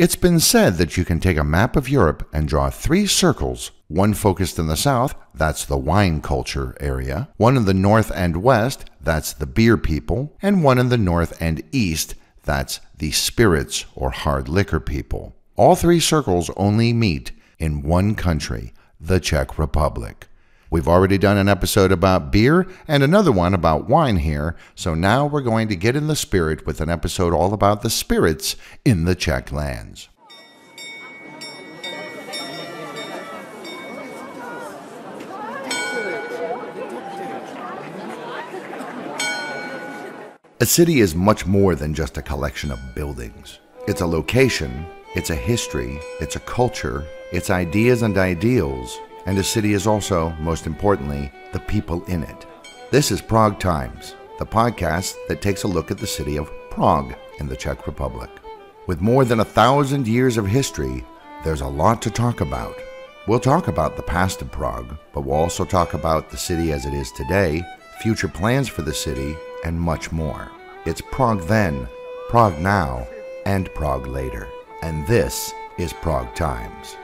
It's been said that you can take a map of Europe and draw three circles one focused in the south, that's the wine culture area, one in the north and west, that's the beer people, and one in the north and east, that's the spirits or hard liquor people. All three circles only meet in one country, the Czech Republic. We've already done an episode about beer and another one about wine here, so now we're going to get in the spirit with an episode all about the spirits in the Czech lands. A city is much more than just a collection of buildings. It's a location, it's a history, it's a culture, it's ideas and ideals, and a city is also, most importantly, the people in it. This is Prague Times, the podcast that takes a look at the city of Prague in the Czech Republic. With more than a thousand years of history, there's a lot to talk about. We'll talk about the past of Prague, but we'll also talk about the city as it is today, future plans for the city, and much more. It's Prague then, Prague now, and Prague later. And this is Prague Times.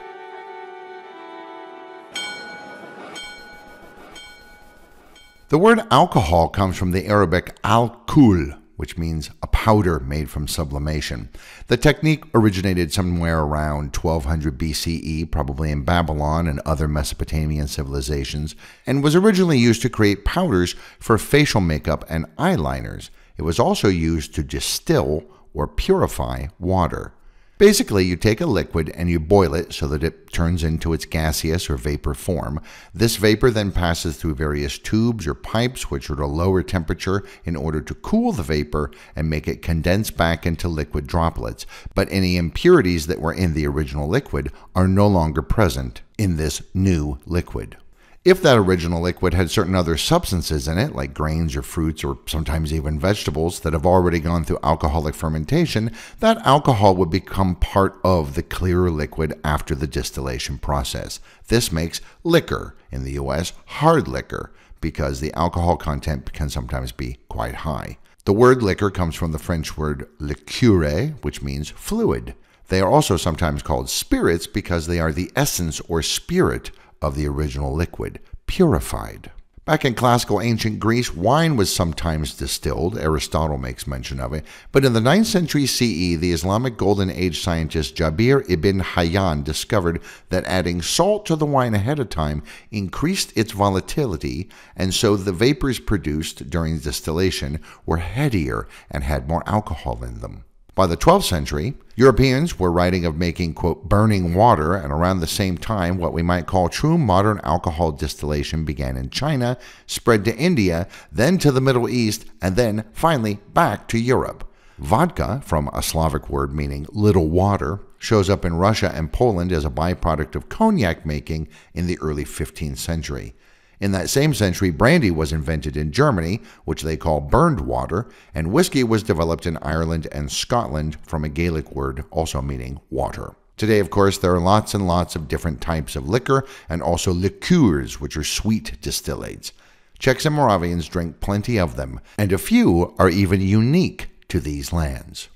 The word alcohol comes from the Arabic al-kul, which means a powder made from sublimation. The technique originated somewhere around 1200 BCE, probably in Babylon and other Mesopotamian civilizations, and was originally used to create powders for facial makeup and eyeliners. It was also used to distill or purify water. Basically, you take a liquid and you boil it so that it turns into its gaseous or vapor form. This vapor then passes through various tubes or pipes, which are at a lower temperature in order to cool the vapor and make it condense back into liquid droplets. But any impurities that were in the original liquid are no longer present in this new liquid. If that original liquid had certain other substances in it, like grains or fruits or sometimes even vegetables that have already gone through alcoholic fermentation, that alcohol would become part of the clearer liquid after the distillation process. This makes liquor in the US hard liquor because the alcohol content can sometimes be quite high. The word liquor comes from the French word liqueur, which means fluid. They are also sometimes called spirits because they are the essence or spirit of the original liquid, purified. Back in classical ancient Greece, wine was sometimes distilled. Aristotle makes mention of it. But in the 9th century CE, the Islamic Golden Age scientist Jabir ibn Hayyan discovered that adding salt to the wine ahead of time increased its volatility, and so the vapors produced during distillation were headier and had more alcohol in them. By the 12th century, Europeans were writing of making, quote, burning water, and around the same time, what we might call true modern alcohol distillation began in China, spread to India, then to the Middle East, and then finally back to Europe. Vodka, from a Slavic word meaning little water, shows up in Russia and Poland as a byproduct of cognac making in the early 15th century. In that same century, brandy was invented in Germany, which they call burned water, and whiskey was developed in Ireland and Scotland from a Gaelic word also meaning water. Today, of course, there are lots and lots of different types of liquor and also liqueurs, which are sweet distillates. Czechs and Moravians drink plenty of them, and a few are even unique to these lands.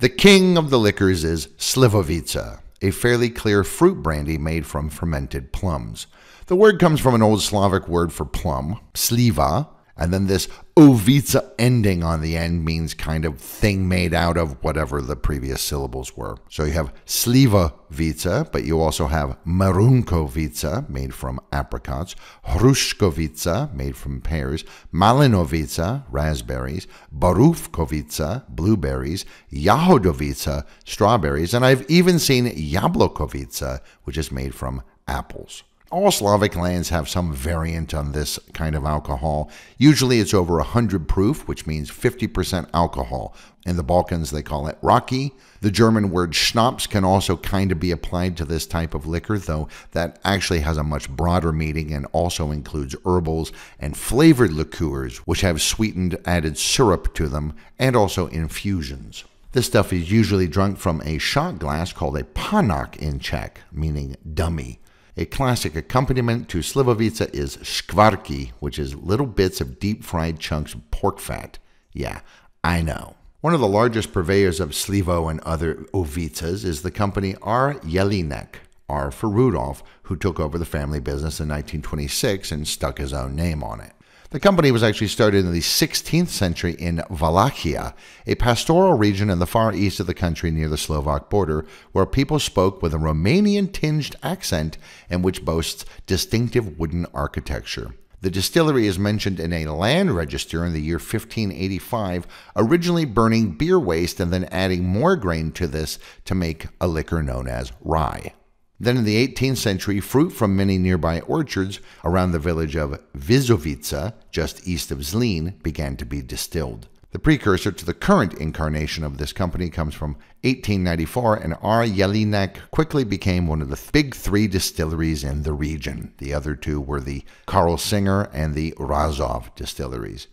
The king of the liquors is Slivovica a fairly clear fruit brandy made from fermented plums. The word comes from an old Slavic word for plum, sliva, and then this ovica ending on the end means kind of thing made out of whatever the previous syllables were. So you have sliva vica, but you also have marunkovica, made from apricots, hrushkovica, made from pears, malinovica, raspberries, borůvkovica, blueberries, jahodovica, strawberries, and I've even seen jablokovica, which is made from apples. All Slavic lands have some variant on this kind of alcohol. Usually it's over 100 proof, which means 50% alcohol. In the Balkans, they call it rocky. The German word schnapps can also kind of be applied to this type of liquor, though that actually has a much broader meaning and also includes herbals and flavored liqueurs, which have sweetened added syrup to them, and also infusions. This stuff is usually drunk from a shot glass called a panak in Czech, meaning dummy. A classic accompaniment to slivovica is skvarki, which is little bits of deep fried chunks of pork fat. Yeah, I know. One of the largest purveyors of Slivo and other Ovicas is the company R. Jelinek, R for Rudolph, who took over the family business in 1926 and stuck his own name on it. The company was actually started in the 16th century in Wallachia, a pastoral region in the far east of the country near the Slovak border, where people spoke with a Romanian tinged accent and which boasts distinctive wooden architecture. The distillery is mentioned in a land register in the year 1585, originally burning beer waste and then adding more grain to this to make a liquor known as rye. Then in the 18th century, fruit from many nearby orchards around the village of Vizovica, just east of Zlin, began to be distilled. The precursor to the current incarnation of this company comes from 1894, and R. Jelinek quickly became one of the big three distilleries in the region. The other two were the Karl Singer and the Razov distilleries.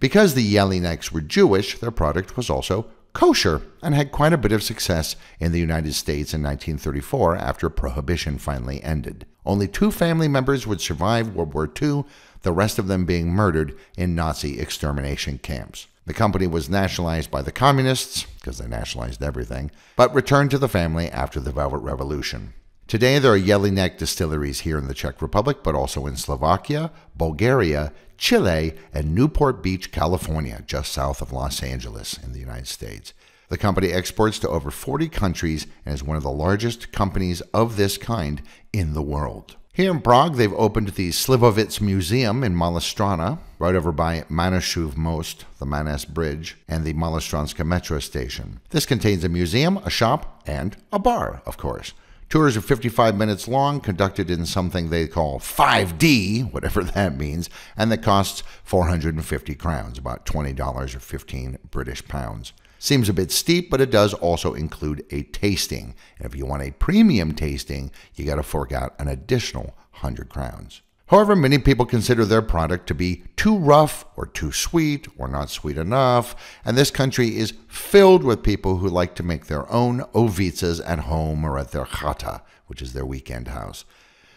Because the Jelineks were Jewish, their product was also kosher and had quite a bit of success in the United States in 1934 after Prohibition finally ended. Only two family members would survive World War II, the rest of them being murdered in Nazi extermination camps. The company was nationalized by the communists, because they nationalized everything, but returned to the family after the Velvet Revolution. Today, there are Jelinek distilleries here in the Czech Republic, but also in Slovakia, Bulgaria, Chile, and Newport Beach, California, just south of Los Angeles in the United States. The company exports to over 40 countries and is one of the largest companies of this kind in the world. Here in Prague, they've opened the Slivovitz Museum in Malostranka, right over by Manashuv Most, the Manas Bridge, and the Malostranska metro station. This contains a museum, a shop, and a bar, of course. Tours are 55 minutes long, conducted in something they call 5D, whatever that means, and that costs 450 crowns, about $20 or 15 British pounds. Seems a bit steep, but it does also include a tasting. And if you want a premium tasting, you got to fork out an additional 100 crowns. However, many people consider their product to be too rough or too sweet or not sweet enough, and this country is filled with people who like to make their own ovicas at home or at their chata, which is their weekend house.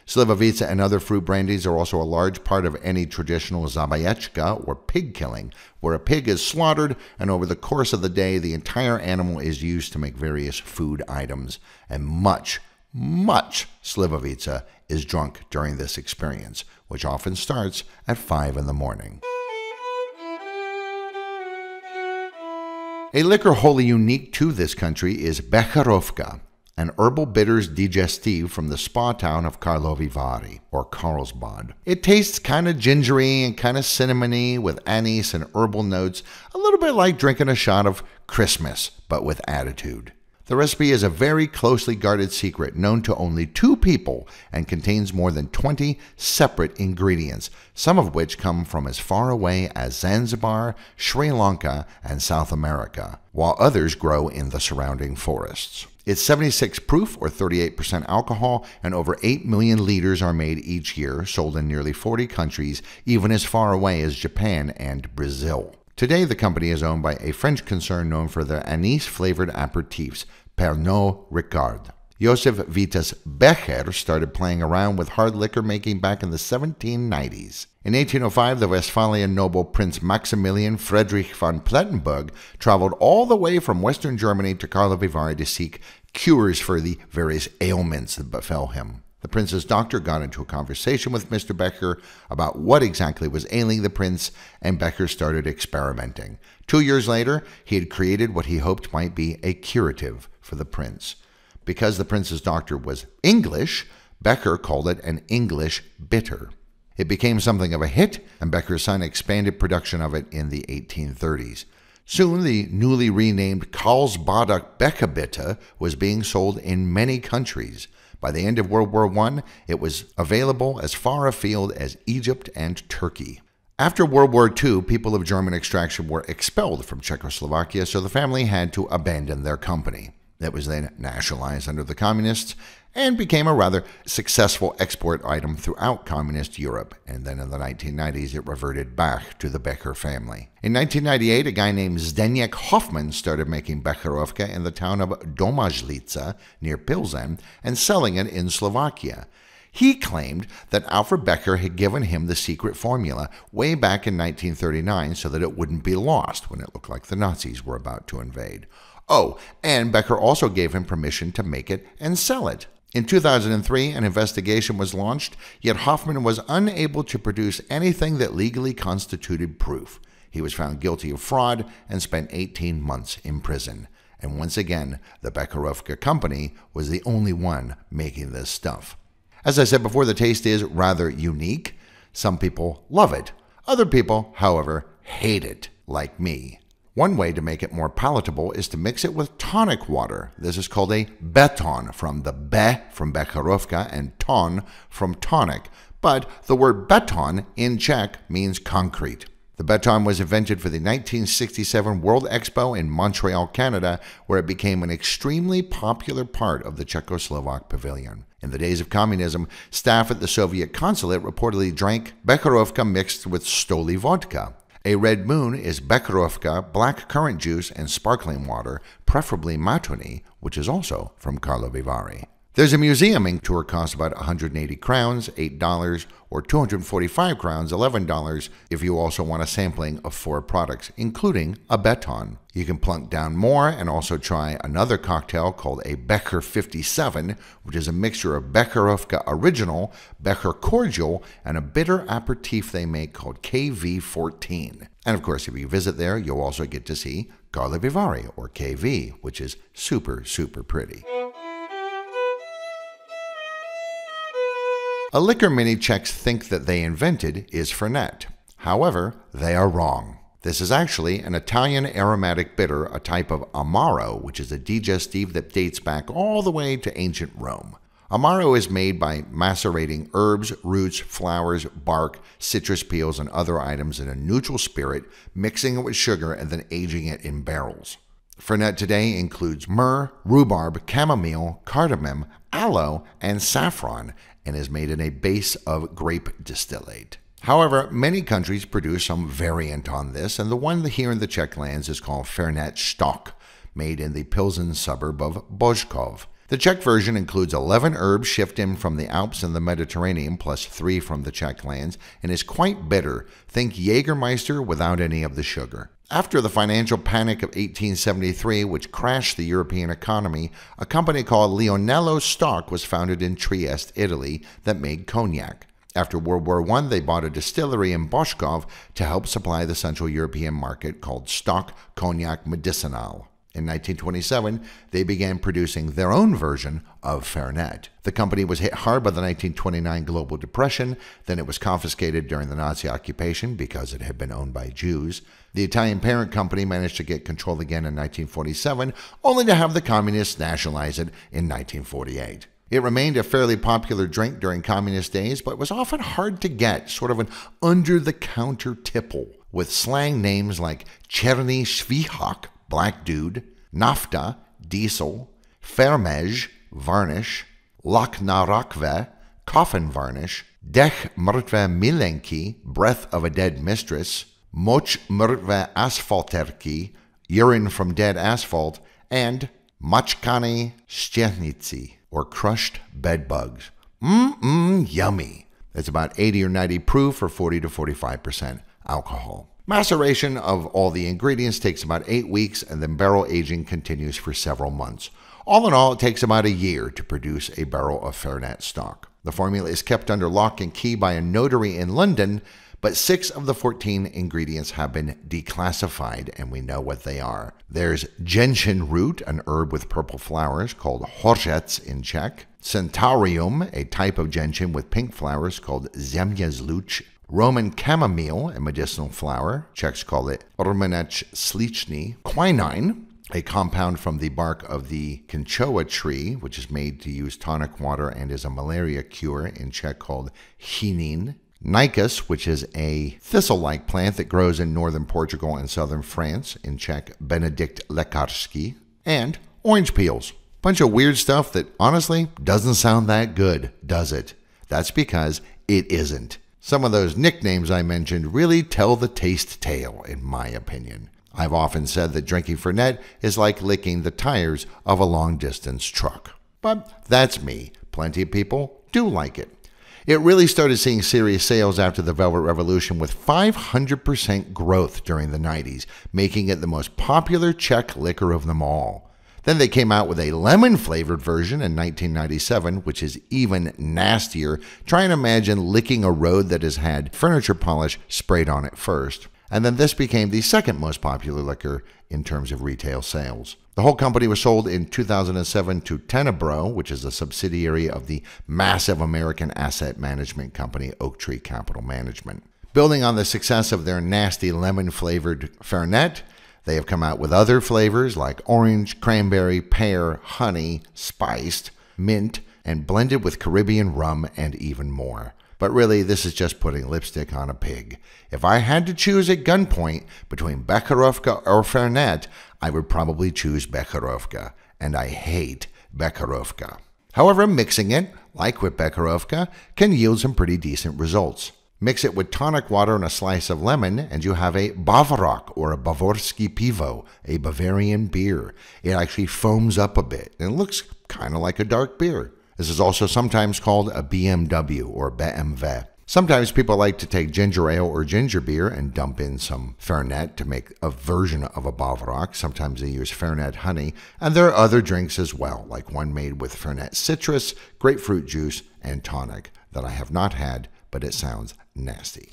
Slivovica and other fruit brandies are also a large part of any traditional zabayechka or pig killing, where a pig is slaughtered and over the course of the day the entire animal is used to make various food items. And much, much slivovica is drunk during this experience, which often starts at 5 in the morning. A liquor wholly unique to this country is Becherovka, an herbal bitters digestive from the spa town of Karlovy Vary, or Carlsbad. It tastes kind of gingery and kind of cinnamony with anise and herbal notes, a little bit like drinking a shot of Christmas, but with attitude. The recipe is a very closely guarded secret known to only two people and contains more than 20 separate ingredients, some of which come from as far away as Zanzibar, Sri Lanka, and South America, while others grow in the surrounding forests. It's 76 proof or 38% alcohol, and over 8 million liters are made each year, sold in nearly 40 countries, even as far away as Japan and Brazil. Today, the company is owned by a French concern known for their anise flavored aperitifs, Pernod Ricard. Josef Vitus Becher started playing around with hard liquor making back in the 1790s. In 1805, the Westphalian noble Prince Maximilian Friedrich von Plettenberg traveled all the way from western Germany to Karlovy Vary to seek cures for the various ailments that befell him. The prince's doctor got into a conversation with Mr. Becher about what exactly was ailing the prince, and Becher started experimenting. Two years later, he had created what he hoped might be a curative for the prince. Because the prince's doctor was English, Becher called it an English bitter. It became something of a hit, and Becher's son expanded production of it in the 1830s. Soon, the newly renamed Karlsbader Becherbitter was being sold in many countries. By the end of World War I, it was available as far afield as Egypt and Turkey. After World War II, people of German extraction were expelled from Czechoslovakia, so the family had to abandon their company. It was then nationalized under the communists and became a rather successful export item throughout communist Europe. And then in the 1990s, it reverted back to the Becher family. In 1998, a guy named Zdeněk Hoffman started making Becherovka in the town of Domažlice near Pilsen and selling it in Slovakia. He claimed that Alfred Becher had given him the secret formula way back in 1939 so that it wouldn't be lost when it looked like the Nazis were about to invade. Oh, and Becher also gave him permission to make it and sell it. In 2003, an investigation was launched, yet Hoffman was unable to produce anything that legally constituted proof. He was found guilty of fraud and spent 18 months in prison. And once again, the Becherovka company was the only one making this stuff. As I said before, the taste is rather unique. Some people love it. Other people, however, hate it, like me. One way to make it more palatable is to mix it with tonic water. This is called a beton, from the be from Becherovka and ton from tonic. But the word beton in Czech means concrete. The beton was invented for the 1967 World Expo in Montreal, Canada, where it became an extremely popular part of the Czechoslovak pavilion. In the days of communism, staff at the Soviet consulate reportedly drank Becherovka mixed with Stoli vodka. A red moon is Becherovka, black currant juice, and sparkling water, preferably Matoni, which is also from Karlovy Vary. There's a museum ink tour costs about 180 crowns, $8, or 245 crowns, $11, if you also want a sampling of four products, including a Beton. You can plunk down more and also try another cocktail called a Becher 57, which is a mixture of Becherovka Original, Becher Cordial, and a bitter aperitif they make called KV14. And of course, if you visit there, you'll also get to see Karlovy Vary, or KV, which is super, super pretty. A liquor many Czechs think that they invented is Fernet. However, they are wrong. This is actually an Italian aromatic bitter, a type of Amaro, which is a digestive that dates back all the way to ancient Rome. Amaro is made by macerating herbs, roots, flowers, bark, citrus peels, and other items in a neutral spirit, mixing it with sugar, and then aging it in barrels. Fernet today includes myrrh, rhubarb, chamomile, cardamom, aloe, and saffron, and is made in a base of grape distillate. However, many countries produce some variant on this, and the one here in the Czech lands is called Fernet Stock, made in the Pilsen suburb of Božkov. The Czech version includes 11 herbs shipped in from the Alps and the Mediterranean, plus 3 from the Czech lands, and is quite bitter. Think Jägermeister without any of the sugar. After the financial panic of 1873, which crashed the European economy, a company called Lionello Stock was founded in Trieste, Italy, that made cognac. After World War I, they bought a distillery in Božkov to help supply the Central European market called Stock Cognac Medicinal. In 1927, they began producing their own version of Fernet. The company was hit hard by the 1929 global depression, then it was confiscated during the Nazi occupation because it had been owned by Jews. The Italian parent company managed to get control again in 1947, only to have the communists nationalize it in 1948. It remained a fairly popular drink during communist days, but was often hard to get, sort of an under the counter tipple, with slang names like Cherny Svihak, black dude, nafta, diesel, fermej, varnish, lakna rakve, coffin varnish, dech mrtve milenki, breath of a dead mistress, moch mrtve asphalterki, urine from dead asphalt, and machkani stjenici, or crushed bedbugs. Mmm, yummy. That's about 80 or 90 proof for 40 to 45% alcohol. Maceration of all the ingredients takes about eight weeks, and then barrel aging continues for several months. All in all, it takes about a year to produce a barrel of Fernet stock. The formula is kept under lock and key by a notary in London, but six of the 14 ingredients have been declassified, and we know what they are. There's gentian root, an herb with purple flowers called horzec in Czech, centaureum, a type of gentian with pink flowers called zemjezluch, Roman chamomile, a medicinal flower, Czechs call it Rumenec slichny, quinine, a compound from the bark of the cinchona tree, which is made to use tonic water and is a malaria cure in Czech called chinin, Cnicus, which is a thistle like plant that grows in northern Portugal and southern France, in Czech Benedict Lekarski, and orange peels. Bunch of weird stuff that honestly doesn't sound that good, does it? That's because it isn't. Some of those nicknames I mentioned really tell the taste tale, in my opinion. I've often said that drinking Fernet is like licking the tires of a long distance truck. But that's me. Plenty of people do like it. It really started seeing serious sales after the Velvet Revolution with 500% growth during the 90s, making it the most popular Czech liquor of them all. Then they came out with a lemon flavored version in 1997, which is even nastier. Try and imagine licking a road that has had furniture polish sprayed on it first. And then this became the second most popular liquor in terms of retail sales. The whole company was sold in 2007 to Tenebro, which is a subsidiary of the massive American asset management company Oaktree Capital Management. Building on the success of their nasty lemon flavored Fernet, they have come out with other flavors like orange, cranberry, pear, honey, spiced, mint, and blended with Caribbean rum and even more. But really, this is just putting lipstick on a pig. If I had to choose at gunpoint between Becherovka or Fernet, I would probably choose Becherovka, and I hate Becherovka. However, mixing it, like with Becherovka, can yield some pretty decent results. Mix it with tonic water and a slice of lemon, and you have a Bavarok or a Bavorsky Pivo, a Bavarian beer. It actually foams up a bit and looks kind of like a dark beer. This is also sometimes called a BMW or BMW. Sometimes people like to take ginger ale or ginger beer and dump in some Fernet to make a version of a Bavarok. Sometimes they use Fernet honey. And there are other drinks as well, like one made with Fernet citrus, grapefruit juice, and tonic that I have not had but it sounds nasty.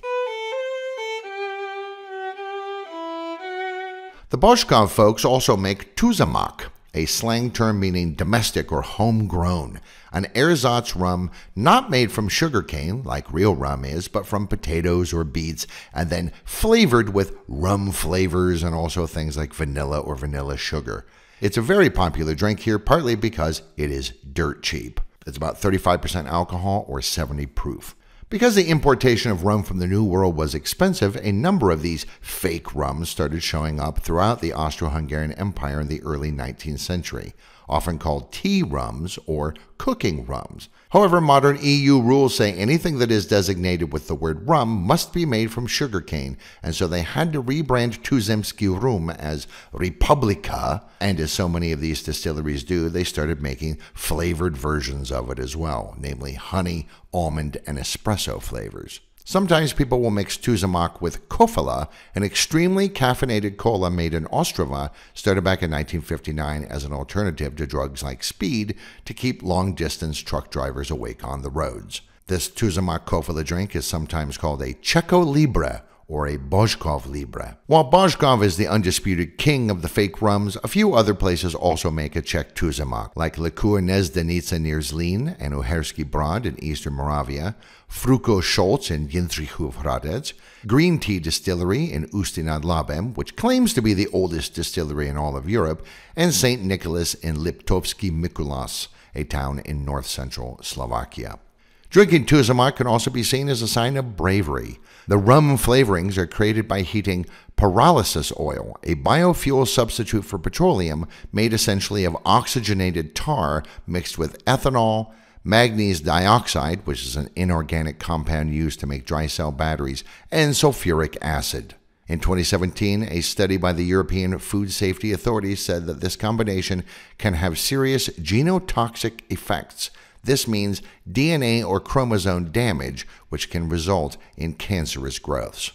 The Božkov folks also make Tuzemák, a slang term meaning domestic or homegrown, an ersatz rum not made from sugarcane like real rum is, but from potatoes or beets, and then flavored with rum flavors and also things like vanilla or vanilla sugar. It's a very popular drink here, partly because it is dirt cheap. It's about 35% alcohol or 70 proof. Because the importation of rum from the New World was expensive, a number of these fake rums started showing up throughout the Austro Hungarian Empire in the early 19th century often called tea rums or cooking rums. However, modern EU rules say anything that is designated with the word rum must be made from sugarcane, and so they had to rebrand Tuzemski Rum as Republika, and as so many of these distilleries do, they started making flavored versions of it as well, namely honey, almond, and espresso flavors. Sometimes people will mix Tuzemák with Kofola, an extremely caffeinated cola made in Ostrava, started back in 1959 as an alternative to drugs like speed to keep long distance truck drivers awake on the roads. This Tuzemák Kofola drink is sometimes called a Checo Libre or a Božkov Libra. While Božkov is the undisputed king of the fake rums, a few other places also make a Czech Tuzemák, like Liqueur Nezdenica near Zlín and Uherský Brod in eastern Moravia, Fruko Scholz in Jindřichův Hradec, Green Tea Distillery in Ústí nad Labem, which claims to be the oldest distillery in all of Europe, and St. Nicholas in Liptovský Mikuláš, a town in north central Slovakia. Drinking Tuzemák can also be seen as a sign of bravery. The rum flavorings are created by heating pyrolysis oil, a biofuel substitute for petroleum made essentially of oxygenated tar mixed with ethanol, manganese dioxide, which is an inorganic compound used to make dry cell batteries, and sulfuric acid. In 2017, a study by the European Food Safety Authority said that this combination can have serious genotoxic effects this means DNA or chromosome damage, which can result in cancerous growths.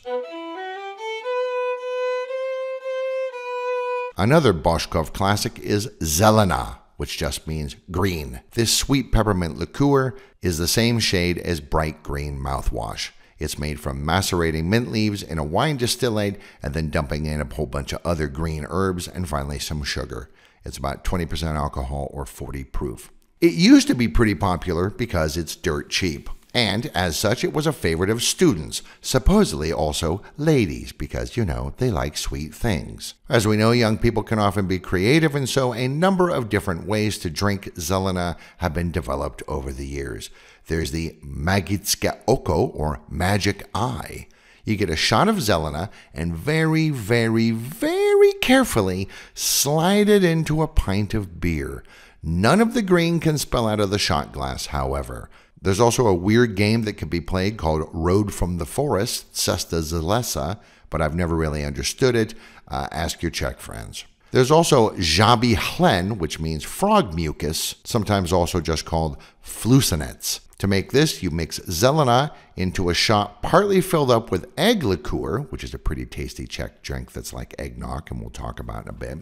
Another Božkov classic is Zelena, which just means green. This sweet peppermint liqueur is the same shade as bright green mouthwash. It's made from macerating mint leaves in a wine distillate and then dumping in a whole bunch of other green herbs and finally some sugar. It's about 20% alcohol or 40 proof. It used to be pretty popular because it's dirt cheap. And as such, it was a favorite of students, supposedly also ladies, because, you know, they like sweet things. As we know, young people can often be creative, and so a number of different ways to drink Zelena have been developed over the years. There's the Magickie Oko, or magic eye. You get a shot of Zelena and very, very, very carefully slide it into a pint of beer. None of the green can spill out of the shot glass, however. There's also a weird game that can be played called Road from the Forest, Cesta Zalesa, but I've never really understood it. Uh, ask your Czech friends. There's also Žabí hlen, which means frog mucus, sometimes also just called Flusanec. To make this, you mix Zelena into a shot partly filled up with egg liqueur, which is a pretty tasty Czech drink that's like eggnog, and we'll talk about in a bit.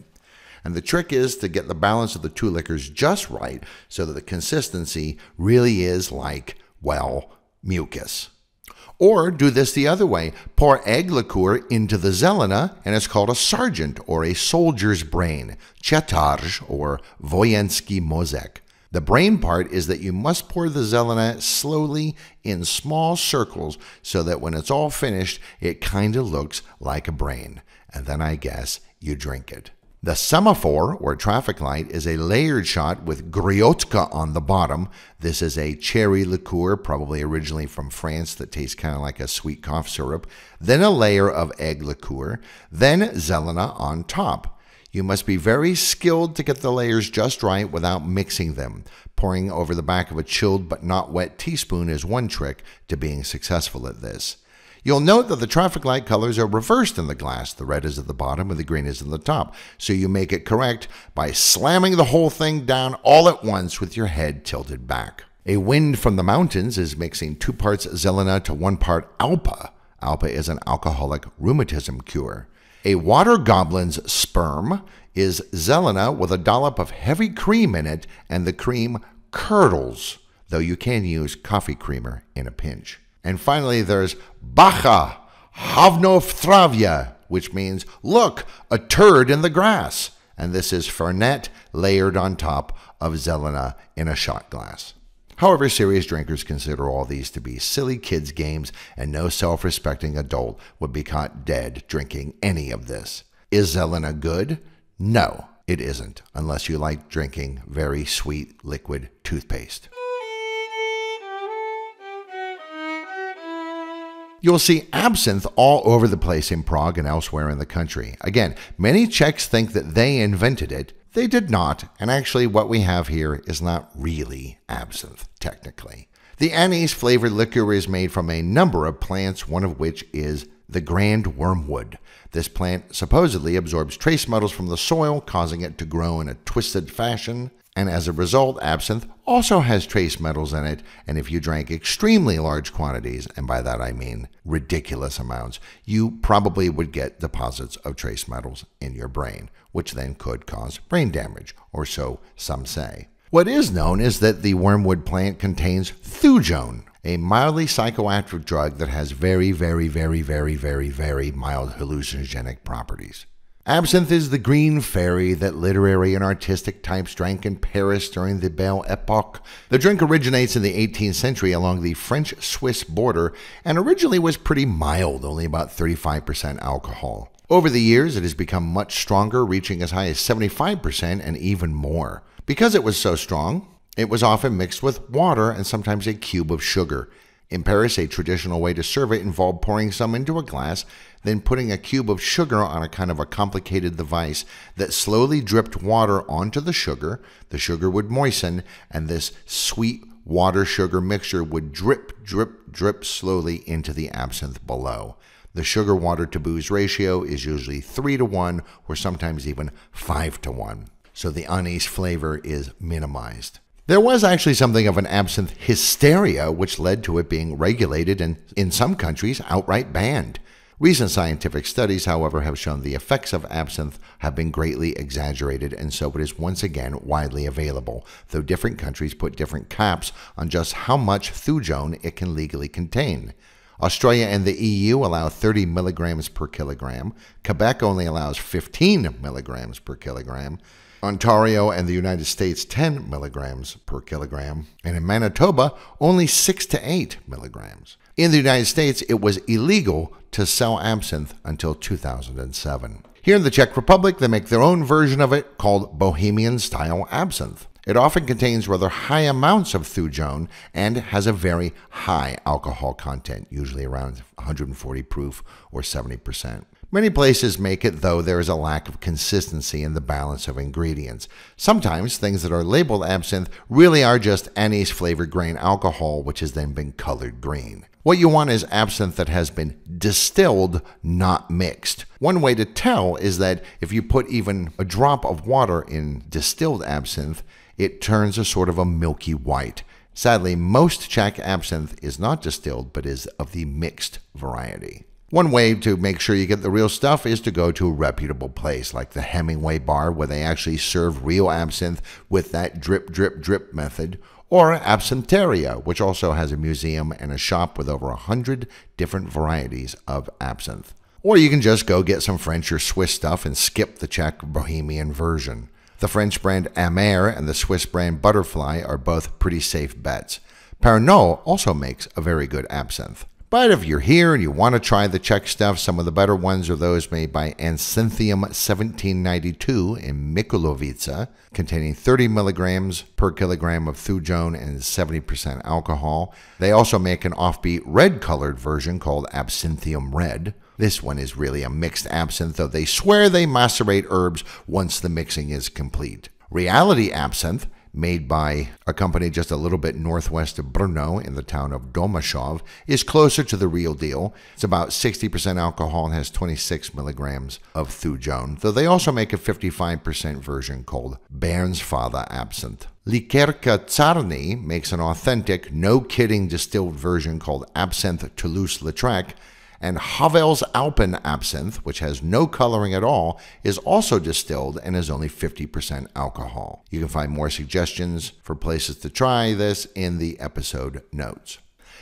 And the trick is to get the balance of the two liquors just right so that the consistency really is like, well, mucus. Or do this the other way pour egg liqueur into the zelena, and it's called a sergeant or a soldier's brain, četař or vojenský mozek. The brain part is that you must pour the zelena slowly in small circles so that when it's all finished, it kind of looks like a brain. And then I guess you drink it. The semaphore, or traffic light, is a layered shot with griotka on the bottom. This is a cherry liqueur, probably originally from France, that tastes kind of like a sweet cough syrup. Then a layer of egg liqueur. Then Zelena on top. You must be very skilled to get the layers just right without mixing them. Pouring over the back of a chilled but not wet teaspoon is one trick to being successful at this. You'll note that the traffic light colors are reversed in the glass. The red is at the bottom and the green is at the top. So you make it correct by slamming the whole thing down all at once with your head tilted back. A wind from the mountains is mixing two parts Zelena to one part Alpa. Alpa is an alcoholic rheumatism cure. A water goblin's sperm is Zelena with a dollop of heavy cream in it, and the cream curdles, though you can use coffee creamer in a pinch. And finally, there's Bacha Hovno v trávě, which means, look, a turd in the grass. And this is Fernet layered on top of Zelena in a shot glass. However, serious drinkers consider all these to be silly kids' games, and no self respecting adult would be caught dead drinking any of this. Is Zelena good? No, it isn't, unless you like drinking very sweet liquid toothpaste. You'll see absinthe all over the place in Prague and elsewhere in the country. Again, many Czechs think that they invented it. They did not, and actually, what we have here is not really absinthe, technically. The anise flavored liquor is made from a number of plants, one of which is the grand wormwood. This plant supposedly absorbs trace metals from the soil, causing it to grow in a twisted fashion and as a result, absinthe also has trace metals in it, and if you drank extremely large quantities, and by that I mean ridiculous amounts, you probably would get deposits of trace metals in your brain, which then could cause brain damage, or so some say. What is known is that the wormwood plant contains thujone, a mildly psychoactive drug that has very, very, very, very, very, very mild hallucinogenic properties. Absinthe is the green fairy that literary and artistic types drank in Paris during the Belle Epoque. The drink originates in the 18th century along the French Swiss border and originally was pretty mild, only about 35% alcohol. Over the years, it has become much stronger, reaching as high as 75% and even more. Because it was so strong, it was often mixed with water and sometimes a cube of sugar. In Paris, a traditional way to serve it involved pouring some into a glass, then putting a cube of sugar on a kind of a complicated device that slowly dripped water onto the sugar. The sugar would moisten, and this sweet water sugar mixture would drip, drip, drip slowly into the absinthe below. The sugar water to booze ratio is usually 3 to 1 or sometimes even 5 to 1. So the anise flavor is minimized. There was actually something of an absinthe hysteria, which led to it being regulated and, in some countries, outright banned. Recent scientific studies, however, have shown the effects of absinthe have been greatly exaggerated, and so it is once again widely available, though different countries put different caps on just how much thujone it can legally contain. Australia and the EU allow 30 milligrams per kilogram. Quebec only allows 15 milligrams per kilogram. Ontario and the United States 10 milligrams per kilogram, and in Manitoba only 6 to 8 milligrams. In the United States, it was illegal to sell absinthe until 2007. Here in the Czech Republic, they make their own version of it called Bohemian style absinthe. It often contains rather high amounts of thujone and has a very high alcohol content, usually around 140 proof or 70%. Many places make it, though there is a lack of consistency in the balance of ingredients. Sometimes things that are labeled absinthe really are just anise flavored grain alcohol, which has then been colored green. What you want is absinthe that has been distilled, not mixed. One way to tell is that if you put even a drop of water in distilled absinthe, it turns a sort of a milky white. Sadly, most Czech absinthe is not distilled but is of the mixed variety. One way to make sure you get the real stuff is to go to a reputable place like the Hemingway Bar, where they actually serve real absinthe with that drip, drip, drip method, or Absintheria, which also has a museum and a shop with over a hundred different varieties of absinthe. Or you can just go get some French or Swiss stuff and skip the Czech Bohemian version. The French brand Amer and the Swiss brand Butterfly are both pretty safe bets. Pernod also makes a very good absinthe. But if you're here and you want to try the Czech stuff, some of the better ones are those made by Absinthium 1792 in Mikulovice, containing 30 milligrams per kilogram of thujone and 70% alcohol. They also make an offbeat red colored version called Absinthium Red. This one is really a mixed absinthe, though they swear they macerate herbs once the mixing is complete. Reality absinthe made by a company just a little bit northwest of Brno in the town of Domashov, is closer to the real deal. It's about 60% alcohol and has 26 milligrams of thujone, though they also make a 55% version called Bairnsfather absinthe. Likerka Tsarny makes an authentic, no kidding distilled version called Absinthe Toulouse-Lautrec and Havel's Alpen absinthe, which has no coloring at all, is also distilled and is only 50% alcohol. You can find more suggestions for places to try this in the episode notes.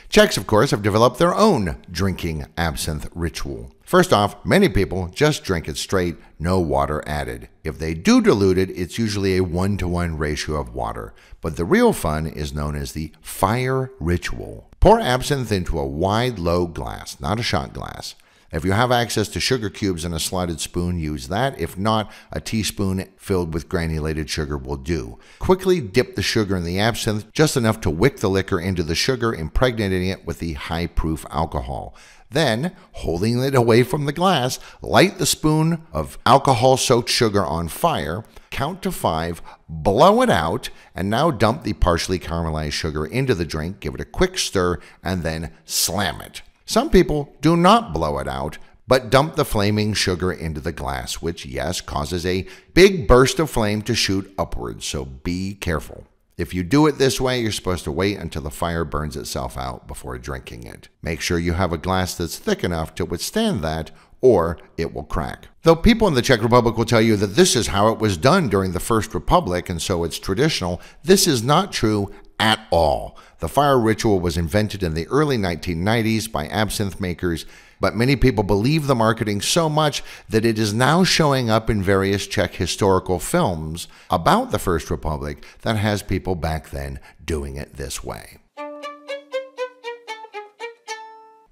Czechs, of course, have developed their own drinking absinthe ritual. First off, many people just drink it straight, no water added. If they do dilute it, it's usually a one to one ratio of water. But the real fun is known as the fire ritual. Pour absinthe into a wide, low glass, not a shot glass. If you have access to sugar cubes and a slotted spoon, use that. If not, a teaspoon filled with granulated sugar will do. Quickly dip the sugar in the absinthe, just enough to wick the liquor into the sugar, impregnating it with the high proof alcohol. Then, holding it away from the glass, light the spoon of alcohol soaked sugar on fire count to five, blow it out, and now dump the partially caramelized sugar into the drink, give it a quick stir, and then slam it. Some people do not blow it out, but dump the flaming sugar into the glass, which, yes, causes a big burst of flame to shoot upwards, so be careful. If you do it this way, you're supposed to wait until the fire burns itself out before drinking it. Make sure you have a glass that's thick enough to withstand that, or it will crack. Though people in the Czech Republic will tell you that this is how it was done during the First Republic and so it's traditional, this is not true at all. The fire ritual was invented in the early 1990s by absinthe makers, but many people believe the marketing so much that it is now showing up in various Czech historical films about the First Republic that has people back then doing it this way.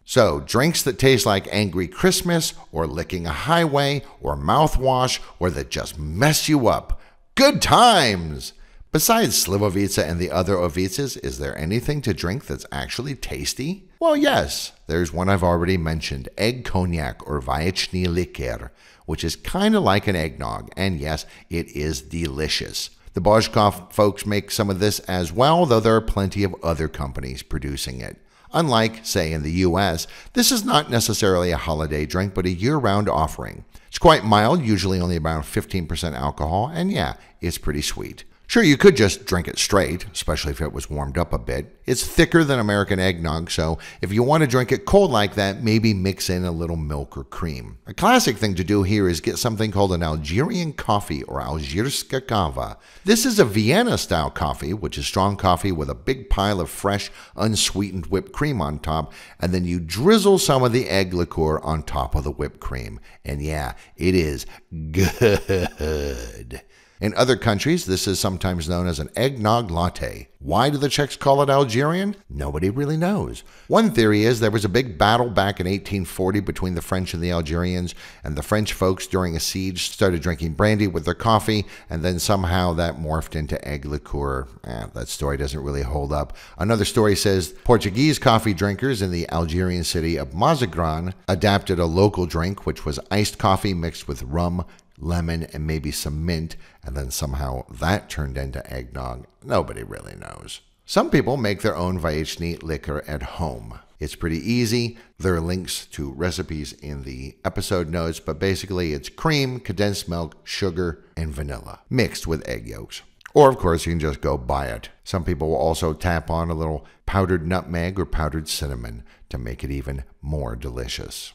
So, drinks that taste like Angry Christmas, or licking a highway, or mouthwash, or that just mess you up. Good times! Besides Slivovica and the other Ovicas, is there anything to drink that's actually tasty? Well, yes. There's one I've already mentioned egg cognac or Vaječný likér, which is kind of like an eggnog, and yes, it is delicious. The Božkov folks make some of this as well, though there are plenty of other companies producing it. Unlike, say, in the US, this is not necessarily a holiday drink, but a year round offering. It's quite mild, usually only about 15% alcohol, and yeah, it's pretty sweet. Sure, you could just drink it straight, especially if it was warmed up a bit. It's thicker than American eggnog, so if you want to drink it cold like that, maybe mix in a little milk or cream. A classic thing to do here is get something called an Algerian coffee or Algirska kava. This is a Vienna style coffee, which is strong coffee with a big pile of fresh, unsweetened whipped cream on top, and then you drizzle some of the egg liqueur on top of the whipped cream. And yeah, it is good. In other countries, this is sometimes known as an eggnog latte. Why do the Czechs call it Algerian? Nobody really knows. One theory is there was a big battle back in 1840 between the French and the Algerians, and the French folks during a siege started drinking brandy with their coffee, and then somehow that morphed into egg liqueur. Eh, that story doesn't really hold up. Another story says Portuguese coffee drinkers in the Algerian city of Mazagran adapted a local drink, which was iced coffee mixed with rum, lemon, and maybe some mint, and then somehow that turned into eggnog. Nobody really knows. Some people make their own Vaječný liquor at home. It's pretty easy. There are links to recipes in the episode notes, but basically it's cream, condensed milk, sugar, and vanilla mixed with egg yolks. Or, of course, you can just go buy it. Some people will also tap on a little powdered nutmeg or powdered cinnamon to make it even more delicious.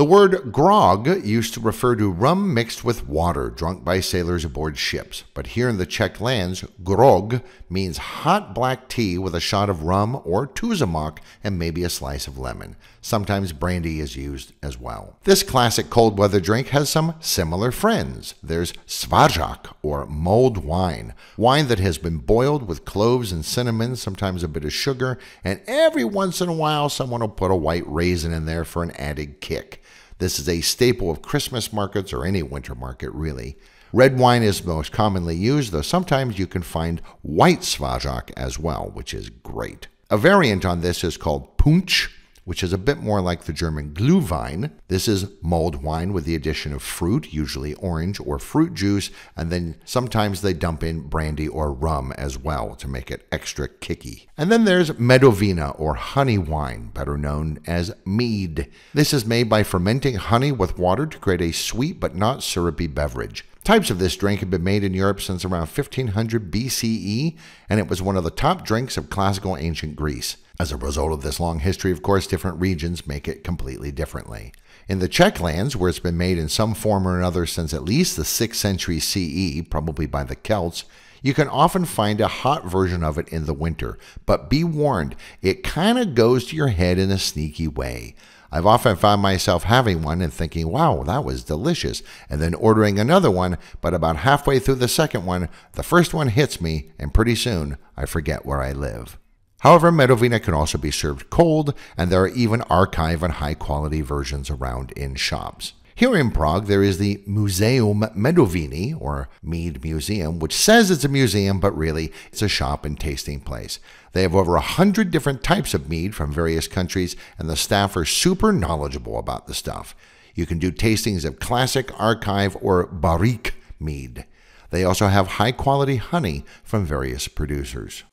The word grog used to refer to rum mixed with water drunk by sailors aboard ships, but here in the Czech lands, grog means hot black tea with a shot of rum or tuzemák and maybe a slice of lemon. Sometimes brandy is used as well. This classic cold weather drink has some similar friends. There's svařák or mulled wine, wine that has been boiled with cloves and cinnamon, sometimes a bit of sugar, and every once in a while someone will put a white raisin in there for an added kick. This is a staple of Christmas markets or any winter market, really. Red wine is most commonly used, though sometimes you can find white svařák as well, which is great. A variant on this is called punč, which is a bit more like the German Glühwein. This is mulled wine with the addition of fruit, usually orange or fruit juice, and then sometimes they dump in brandy or rum as well to make it extra kicky. And then there's Medovina or honey wine, better known as mead. This is made by fermenting honey with water to create a sweet but not syrupy beverage. Types of this drink have been made in Europe since around 1500 BCE, and it was one of the top drinks of classical ancient Greece. As a result of this long history, of course, different regions make it completely differently. In the Czech lands, where it's been made in some form or another since at least the 6th century CE, probably by the Celts, you can often find a hot version of it in the winter. But be warned, it kind of goes to your head in a sneaky way. I've often found myself having one and thinking, wow, that was delicious, and then ordering another one, but about halfway through the second one, the first one hits me, and pretty soon I forget where I live. However, Medovina can also be served cold, and there are even archive and high quality versions around in shops. Here in Prague, there is the Muzeum Medoviny, or Mead Museum, which says it's a museum, but really it's a shop and tasting place. They have over a hundred different types of mead from various countries, and the staff are super knowledgeable about the stuff. You can do tastings of classic, archive, or barrique mead. They also have high quality honey from various producers.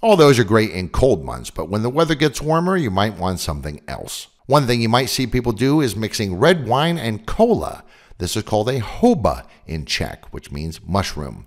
All those are great in cold months, but when the weather gets warmer, you might want something else. One thing you might see people do is mixing red wine and cola. This is called a houba in Czech, which means mushroom.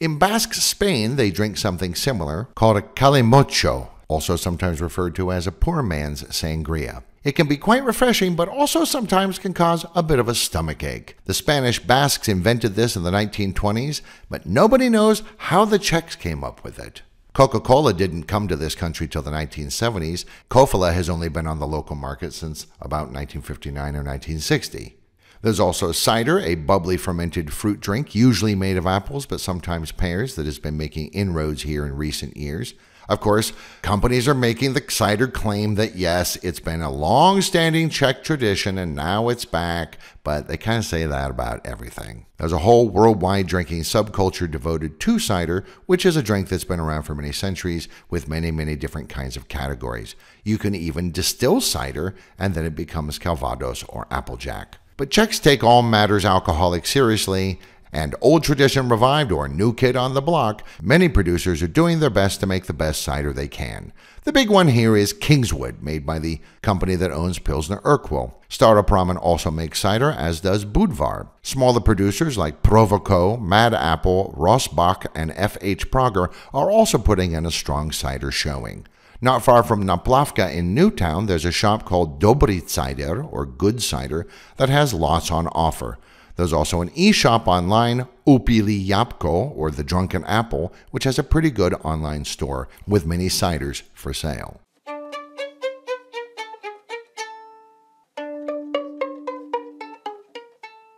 In Basque Spain, they drink something similar called a calimocho, also sometimes referred to as a poor man's sangria. It can be quite refreshing, but also sometimes can cause a bit of a stomach ache. The Spanish Basques invented this in the 1920s, but nobody knows how the Czechs came up with it. Coca Cola didn't come to this country till the 1970s. Kofola has only been on the local market since about 1959 or 1960. There's also cider, a bubbly fermented fruit drink, usually made of apples but sometimes pears, that has been making inroads here in recent years. Of course, companies are making the cider claim that yes, it's been a long standing Czech tradition and now it's back, but they kind of say that about everything. There's a whole worldwide drinking subculture devoted to cider, which is a drink that's been around for many centuries with many, many different kinds of categories. You can even distill cider and then it becomes Calvados or Applejack. But Czechs take all matters alcoholic seriously and old tradition revived or new kid on the block, many producers are doing their best to make the best cider they can. The big one here is Kingswood, made by the company that owns Pilsner Urquell. Staropramen also makes cider, as does Budvar. Smaller producers like Provoco, Mad Apple, Rossbach, and F.H. Prager are also putting in a strong cider showing. Not far from Naplavka in Newtown, there's a shop called Dobry Cider, or Good Cider, that has lots on offer. There's also an e-shop online, Upili Yapko, or The Drunken Apple, which has a pretty good online store with many ciders for sale.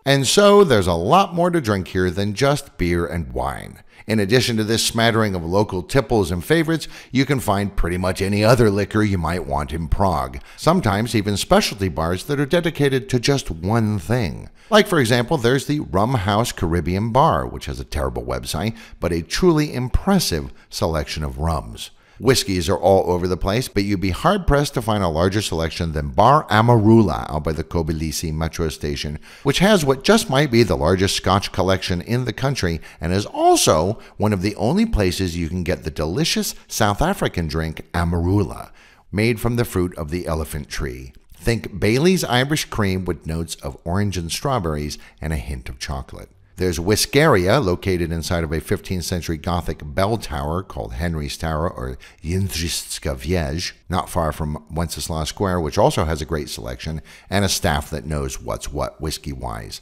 And so there's a lot more to drink here than just beer and wine. In addition to this smattering of local tipples and favorites, you can find pretty much any other liquor you might want in Prague. Sometimes even specialty bars that are dedicated to just one thing. Like, for example, there's the Rum House Caribbean Bar, which has a terrible website, but a truly impressive selection of rums. Whiskeys are all over the place, but you'd be hard pressed to find a larger selection than Bar Amarula out by the Kobylisy metro station, which has what just might be the largest Scotch collection in the country and is also one of the only places you can get the delicious South African drink Amarula, made from the fruit of the elephant tree. Think Bailey's Irish Cream with notes of orange and strawberries and a hint of chocolate. There's Whiskeria, located inside of a 15th century Gothic bell tower called Henry's Tower or Jindřišská věž, not far from Wenceslas Square, which also has a great selection and a staff that knows what's what whiskey wise.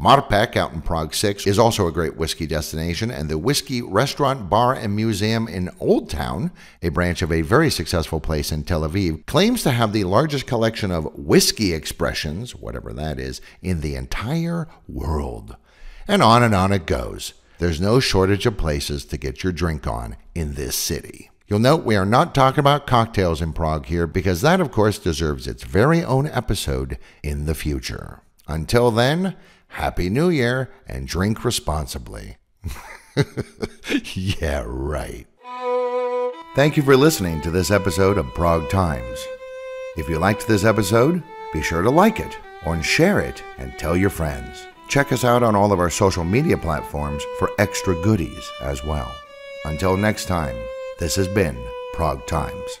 Marpek out in Prague 6 is also a great whiskey destination, and the Whiskey Restaurant, Bar, and Museum in Old Town, a branch of a very successful place in Tel Aviv, claims to have the largest collection of whiskey expressions, whatever that is, in the entire world. And on and on it goes. There's no shortage of places to get your drink on in this city. You'll note we are not talking about cocktails in Prague here because that, of course, deserves its very own episode in the future. Until then, Happy New Year and drink responsibly. yeah, right. Thank you for listening to this episode of Prague Times. If you liked this episode, be sure to like it or share it and tell your friends. Check us out on all of our social media platforms for extra goodies as well. Until next time, this has been Prague Times.